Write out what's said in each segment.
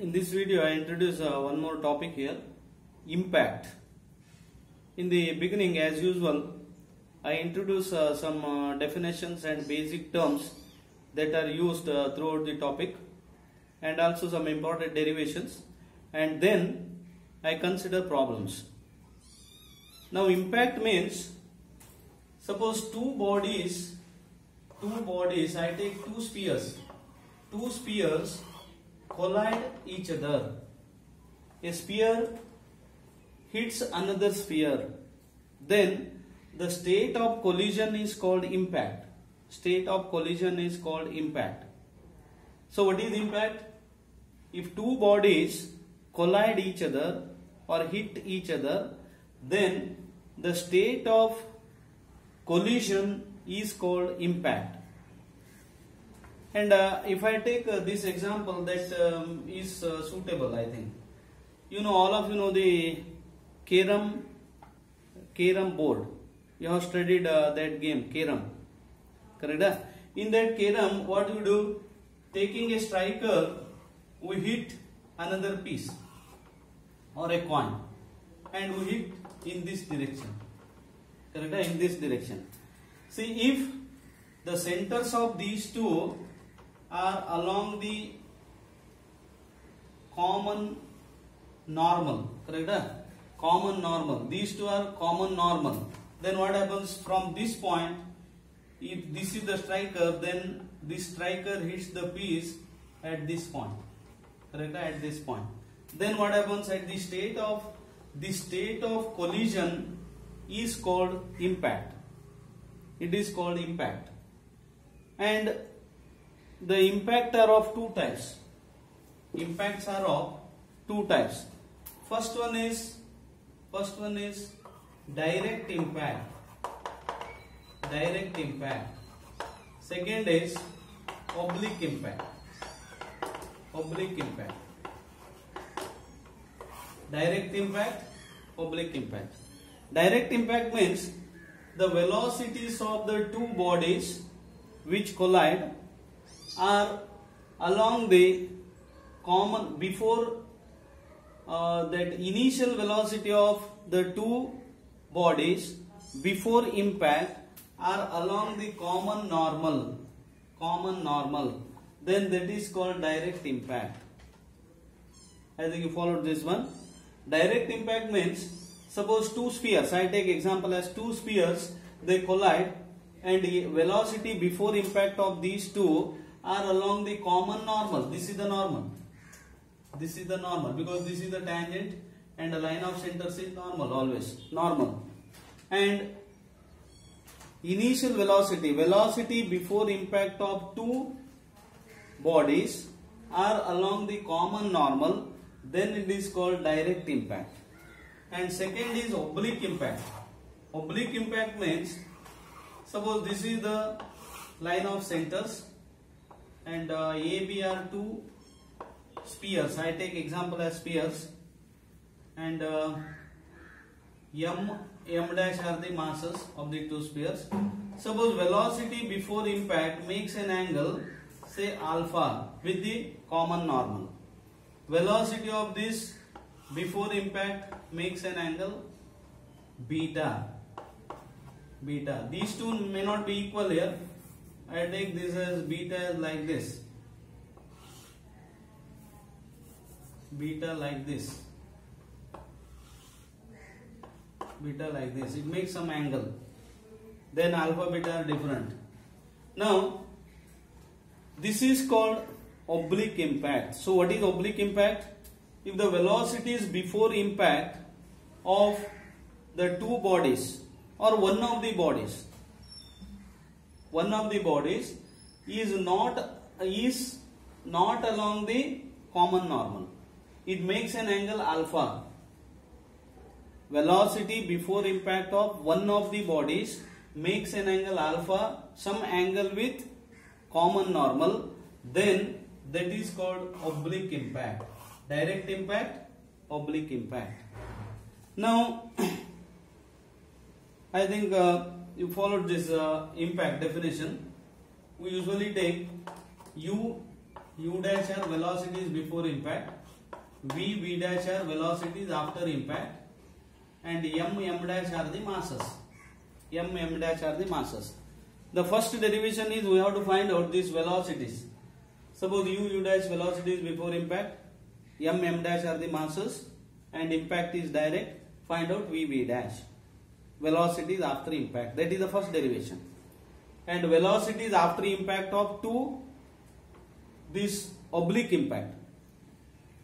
In this video, I introduce uh, one more topic here impact. In the beginning, as usual, I introduce uh, some uh, definitions and basic terms that are used uh, throughout the topic and also some important derivations and then I consider problems. Now, impact means suppose two bodies, two bodies, I take two spheres, two spheres collide each other. A sphere hits another sphere. Then the state of collision is called impact. State of collision is called impact. So what is impact? If two bodies collide each other or hit each other, then the state of collision is called impact. And uh, if I take uh, this example that um, is uh, suitable, I think. You know, all of you know the Carrom, Carrom board. You have studied uh, that game, Carrom. Correct? ah? In that Carrom, what you do? Taking a striker, we hit another piece or a coin and we hit in this direction. Correct? ah? In this direction. See, if the centers of these two are along the common normal correct? Ah? common normal. These two are common normal. Then what happens from this point? If this is the striker then this striker hits the piece at this point correct? Ah? at this point. Then what happens at the state of the state of collision is called impact. It is called impact. And the impact are of two types. Impacts are of two types. First one is first one is direct impact. Direct impact. Second is oblique impact. Oblique impact. Direct impact oblique impact. Direct impact means the velocities of the two bodies which collide are along the common before uh, that initial velocity of the two bodies before impact are along the common normal common normal then that is called direct impact I think you followed this one. Direct impact means suppose two spheres, I take example as two spheres, they collide and the velocity before impact of these two are along the common normal. This is the normal. This is the normal because this is the tangent and the line of centers is normal always. Normal. And initial velocity, velocity before impact of two bodies are along the common normal then it is called direct impact and second is oblique impact oblique impact means suppose this is the line of centers and uh, AB are two spheres I take example as spheres and uh, M M dash are the masses of the two spheres suppose velocity before impact makes an angle say alpha with the common normal. Velocity of this before impact makes an angle beta. Beta. These two may not be equal here I take this as beta like this. Beta like this. Beta like this. It makes some angle. Then alpha beta are different. Now this is called oblique impact. So what is oblique impact? If the velocity is before impact of the two bodies or one of the bodies, one of the bodies is not is not along the common normal. It makes an angle alpha. Velocity before impact of one of the bodies makes an angle alpha, some angle with common normal, then that is called oblique impact. Direct impact, oblique impact. Now, I think uh, you followed this uh, impact definition. We usually take U u dash are velocities before impact, v v dash are velocities after impact, and m m dash are the masses. m m dash are the masses. The first derivation is we have to find out these velocities. Suppose u u dash velocities before impact, m m dash are the masses, and impact is direct. Find out v v dash velocities after impact. That is the first derivation. And velocities after impact of two this oblique impact.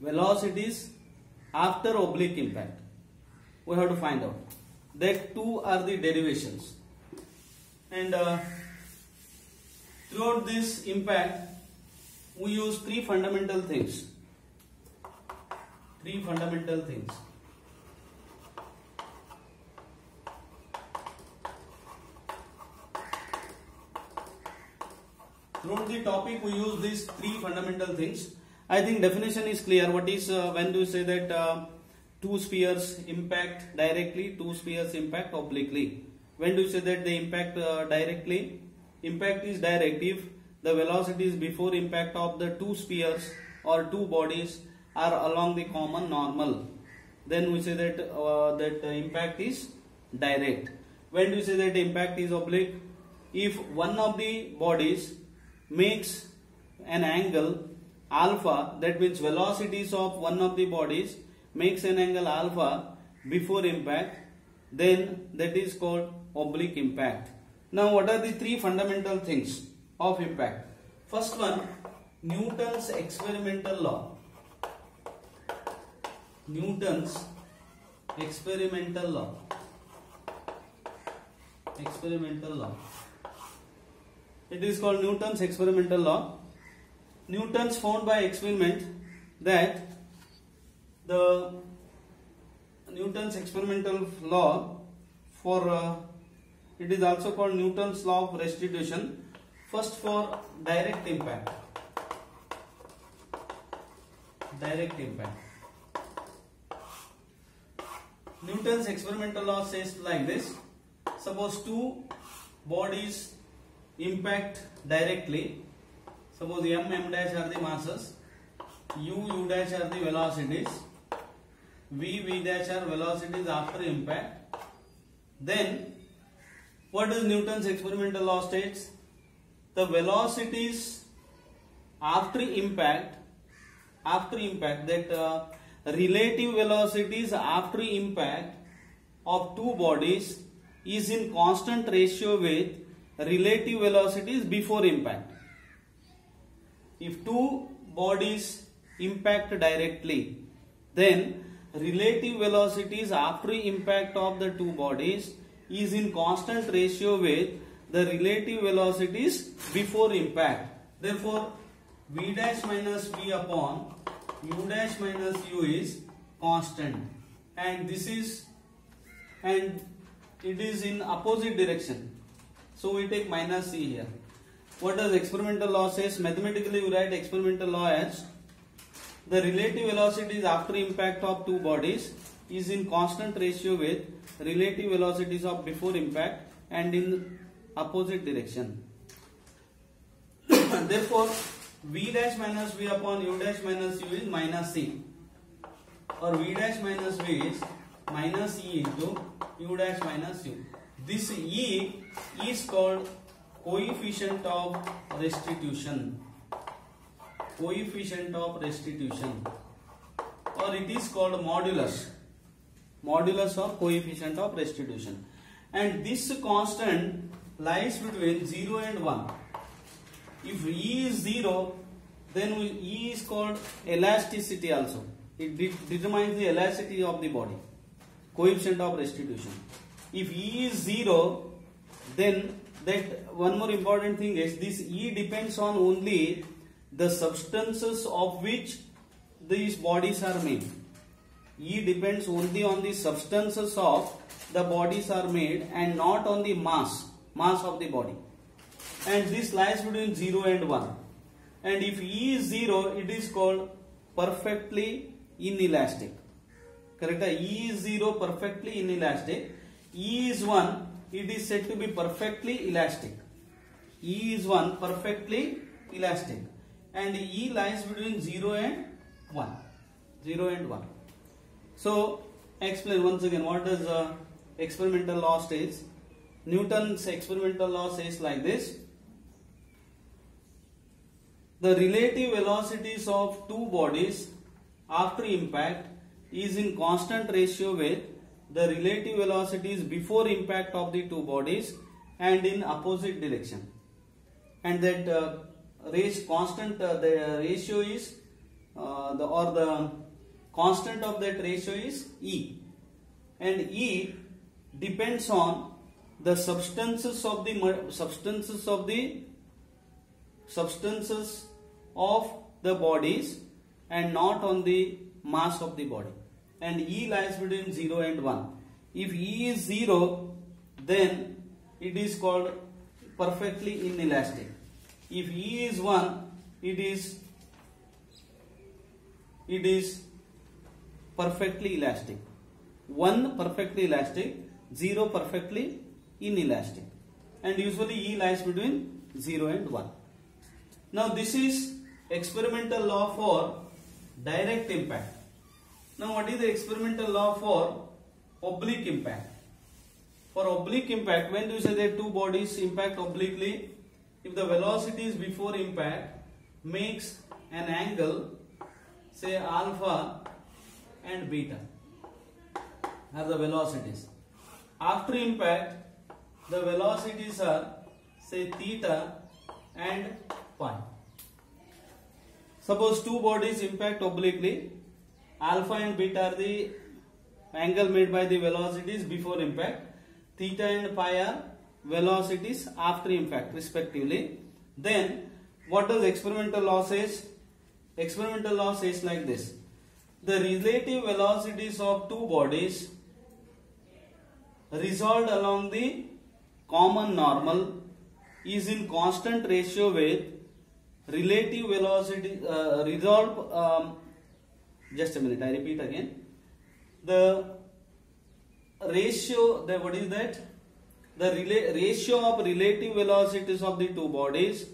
Velocities after oblique impact. We have to find out. That two are the derivations. And uh, throughout this impact, we use three fundamental things. Three fundamental things. Throughout the topic, we use these three fundamental things. I think definition is clear. What is uh, when do you say that uh, two spheres impact directly, two spheres impact obliquely? When do you say that they impact uh, directly? Impact is direct if the velocities before impact of the two spheres or two bodies are along the common normal. Then we say that uh, that impact is direct. When do you say that impact is oblique? If one of the bodies makes an angle alpha that means velocities of one of the bodies makes an angle alpha before impact then that is called oblique impact. Now what are the three fundamental things of impact? First one newton's experimental law. Newton's experimental law. Experimental law it is called Newton's experimental law. Newton's found by experiment that the Newton's experimental law for uh, it is also called Newton's law of restitution. First for direct impact. Direct impact. Newton's experimental law says like this. Suppose two bodies impact directly. Suppose m m dash are the masses, u u dash are the velocities, v v dash are velocities after impact. Then what does Newton's experimental law states? The velocities after impact, after impact that uh, relative velocities after impact of two bodies is in constant ratio with relative velocities before impact. If two bodies impact directly, then relative velocities after impact of the two bodies is in constant ratio with the relative velocities before impact. Therefore, v dash minus v upon u dash minus u is constant and this is and it is in opposite direction so we take minus c here. What does experimental law says? Mathematically we write experimental law as the relative velocities after impact of two bodies is in constant ratio with relative velocities of before impact and in opposite direction. Therefore, v dash minus v upon u dash minus u is minus c or v dash minus v is minus e into u dash minus u. This E is called coefficient of restitution. Coefficient of restitution or it is called modulus. Modulus of coefficient of restitution. And this constant lies between 0 and 1. If E is 0, then E is called elasticity also. It de determines the elasticity of the body. Coefficient of restitution if E is 0 then that one more important thing is this E depends on only the substances of which these bodies are made. E depends only on the substances of the bodies are made and not on the mass, mass of the body. And this lies between 0 and 1. And if E is 0, it is called perfectly inelastic. Correct? E is 0 perfectly inelastic E is 1, it is said to be perfectly elastic. E is 1, perfectly elastic. and E lies between 0 and 1. 0 and 1. So explain once again what does uh, experimental law states. Newton's experimental law says like this. The relative velocities of two bodies after impact is in constant ratio with the relative velocities before impact of the two bodies and in opposite direction. And that uh, ratio, constant uh, the ratio is uh, the or the constant of that ratio is E and E depends on the substances of the substances of the substances of the bodies and not on the mass of the body and E lies between 0 and 1 if E is 0 then it is called perfectly inelastic. If E is 1 it is it is perfectly elastic. 1 perfectly elastic 0 perfectly inelastic. And usually E lies between 0 and 1 now this is experimental law for direct impact now what is the experimental law for oblique impact? For oblique impact when do you say that two bodies impact obliquely? If the velocities before impact makes an angle say alpha and beta. Are the velocities. After impact the velocities are say theta and pi. Suppose two bodies impact obliquely alpha and beta are the angle made by the velocities before impact. Theta and pi are velocities after impact respectively. Then what does experimental law says experimental law says like this. The relative velocities of two bodies resolved along the common normal is in constant ratio with relative velocity uh, resolve um, just a minute i repeat again. The ratio the what is that? The ratio of relative velocities of the two bodies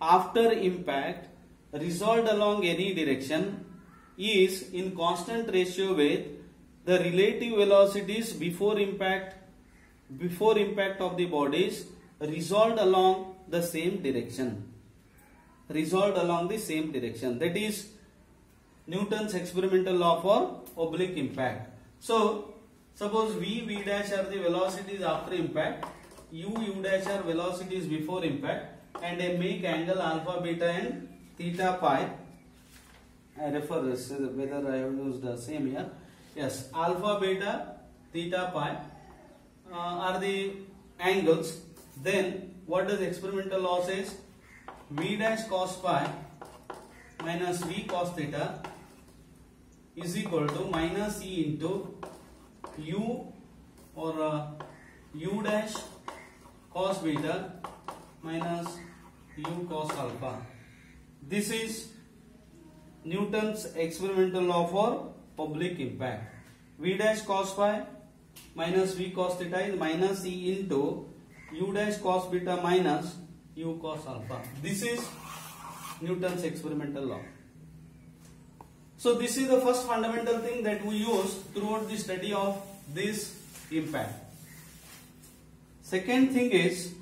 after impact resolved along any direction is in constant ratio with the relative velocities before impact before impact of the bodies resolved along the same direction. Resolved along the same direction. That is Newton's experimental law for oblique impact. So suppose v v dash are the velocities after impact. U u dash are velocities before impact. And I make angle alpha beta and theta pi. I refer this uh, whether I have used the same here. Yes alpha beta theta pi uh, are the angles. Then what does experimental law says? V dash cos pi minus v cos theta is equal to minus e into u or uh, u dash cos beta minus u cos alpha this is Newton's experimental law for oblique impact. V dash cos phi minus V cos theta is minus E into U dash cos beta minus U cos alpha. This is Newton's experimental law. So this is the first fundamental thing that we use throughout the study of this impact. Second thing is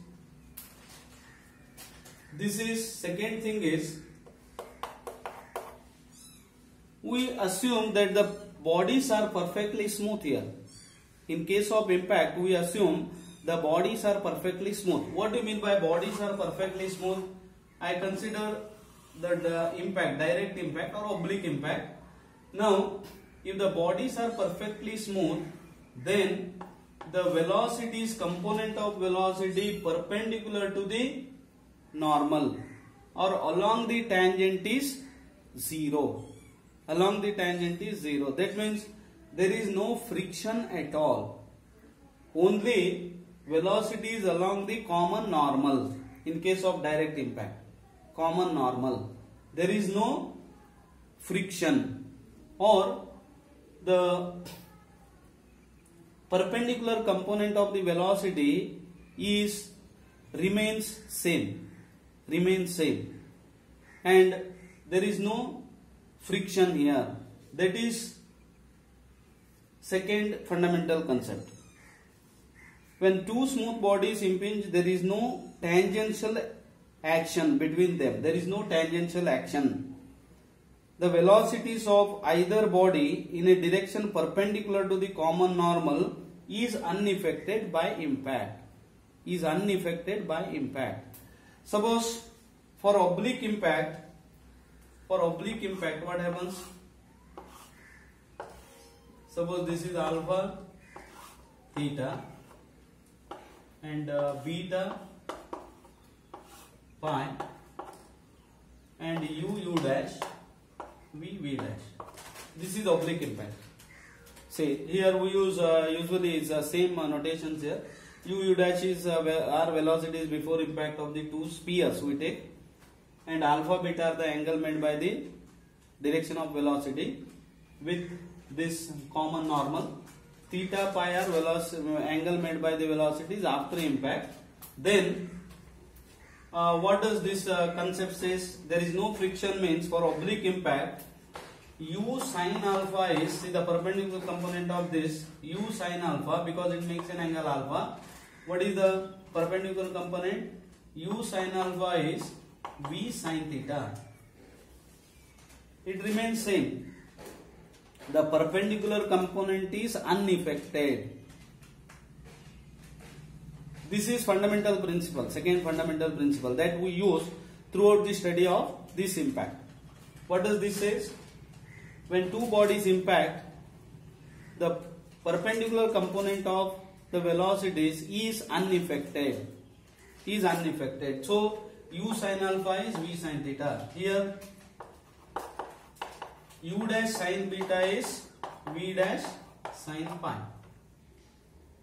this is second thing is we assume that the bodies are perfectly smooth here. In case of impact, we assume the bodies are perfectly smooth. What do you mean by bodies are perfectly smooth? I consider the, the uh, impact, direct impact or oblique impact. Now, if the bodies are perfectly smooth, then the velocities, component of velocity perpendicular to the normal or along the tangent is zero along the tangent is 0. That means there is no friction at all. Only velocities along the common normal in case of direct impact. Common normal. There is no friction or the perpendicular component of the velocity is remains same remains same and there is no friction here. That is second fundamental concept. When two smooth bodies impinge, there is no tangential action between them. There is no tangential action. The velocities of either body in a direction perpendicular to the common normal is unaffected by impact. Is unaffected by impact. Suppose for oblique impact, for oblique impact, what happens? Suppose this is alpha, theta, and uh, beta, pi, and u, u dash, v, v dash. This is oblique impact. See, here we use uh, usually it's the same uh, notations here. U, u dash is uh, are velocities before impact of the two spheres we take, and alpha, beta are the angle made by the direction of velocity with this common normal. Theta, pi are veloc- angle made by the velocities after impact. Then uh, what does this uh, concept says? There is no friction means for oblique impact. U sine alpha is see the perpendicular component of this U sine alpha because it makes an angle alpha. What is the perpendicular component? U sine alpha is V sine theta. It remains same. The perpendicular component is unaffected. This is fundamental principle, second fundamental principle that we use throughout the study of this impact. What does this says? When two bodies impact, the perpendicular component of the velocities is unaffected. Is unaffected. So u sin alpha is v sin theta. Here u dash sin beta is v dash sin pi.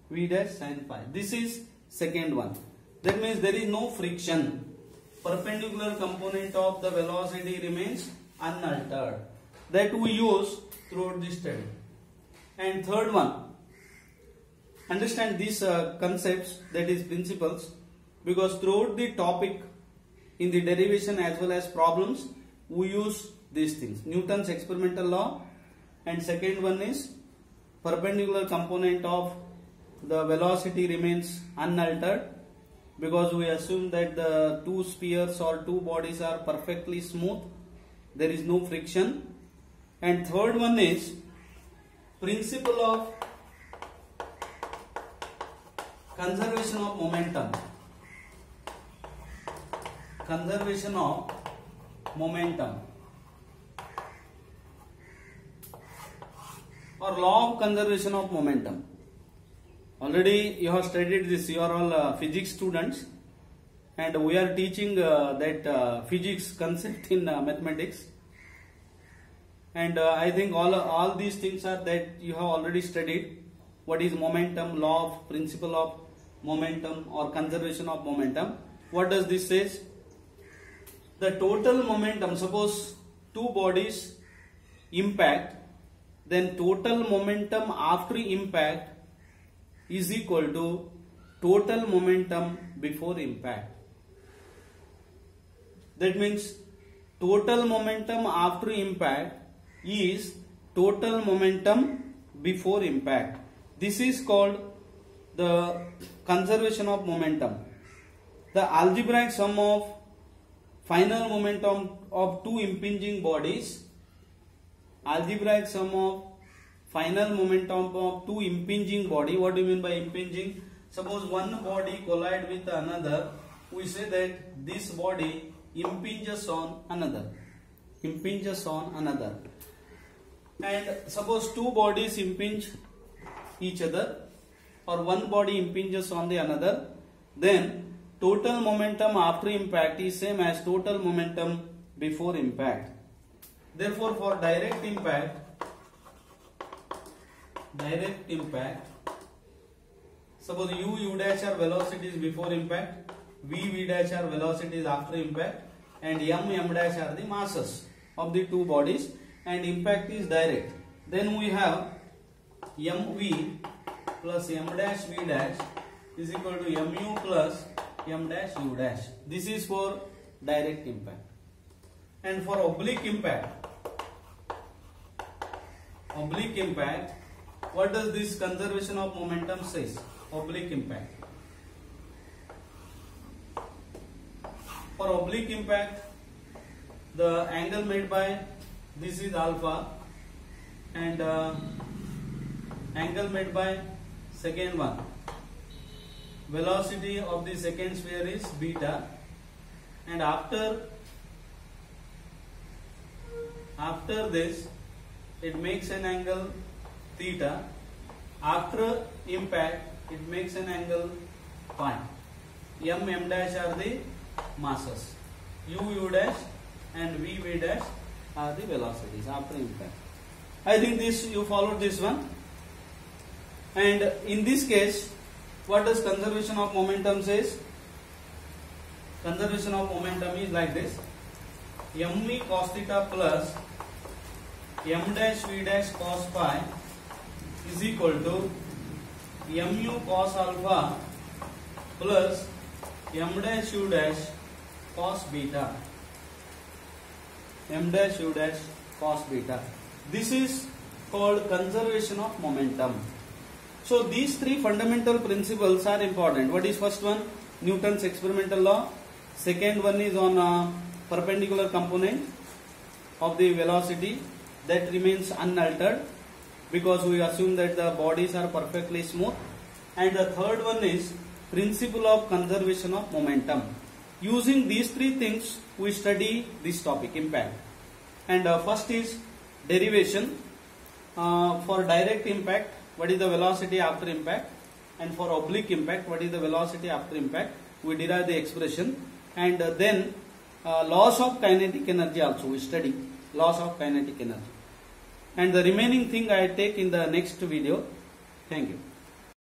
V dash sin pi. This is second one. That means there is no friction. Perpendicular component of the velocity remains unaltered. That we use throughout the study. And third one, understand these uh, concepts, that is principles, because throughout the topic in the derivation as well as problems, we use these things. Newton's experimental law, and second one is perpendicular component of the velocity remains unaltered because we assume that the two spheres or two bodies are perfectly smooth. There is no friction. And third one is principle of conservation of momentum. Conservation of momentum. Or law of conservation of momentum already you have studied this you are all uh, physics students and we are teaching uh, that uh, physics concept in uh, mathematics. And uh, i think all all these things are that you have already studied. What is momentum law of principle of momentum or conservation of momentum? What does this says the total momentum suppose two bodies impact then total momentum after impact is equal to total momentum before impact. That means total momentum after impact is total momentum before impact. This is called the conservation of momentum. The algebraic sum of final momentum of two impinging bodies algebraic sum of final momentum of two impinging body. What do you mean by impinging? Suppose one body collide with another. We say that this body impinges on another. Impinges on another. And suppose two bodies impinge each other or one body impinges on the another then total momentum after impact is same as total momentum before impact. Therefore for direct impact direct impact. Suppose u u dash are velocities before impact v v dash are velocities after impact and m m dash are the masses of the two bodies and impact is direct. Then we have mv plus m dash v dash is equal to mu plus m dash u dash. This is for direct impact. And for oblique impact oblique impact what does this conservation of momentum says? Oblique impact. For oblique impact the angle made by this is alpha and uh, angle made by second one. Velocity of the second sphere is beta and after after this it makes an angle theta after impact it makes an angle phi m m dash are the masses u u dash and v v dash are the velocities after impact i think this you followed this one and in this case what does conservation of momentum says conservation of momentum is like this mv cos theta plus m dash v dash cos phi is equal to mu cos alpha plus m dash u dash cos beta m dash u dash cos beta this is called conservation of momentum so these three fundamental principles are important what is first one newton's experimental law second one is on uh, perpendicular component of the velocity that remains unaltered because we assume that the bodies are perfectly smooth. And the third one is principle of conservation of momentum. Using these three things we study this topic impact and uh, first is derivation. Uh, for direct impact what is the velocity after impact? And for oblique impact what is the velocity after impact? We derive the expression. And uh, then uh, loss of kinetic energy also we study. Loss of kinetic energy and the remaining thing I take in the next video. Thank you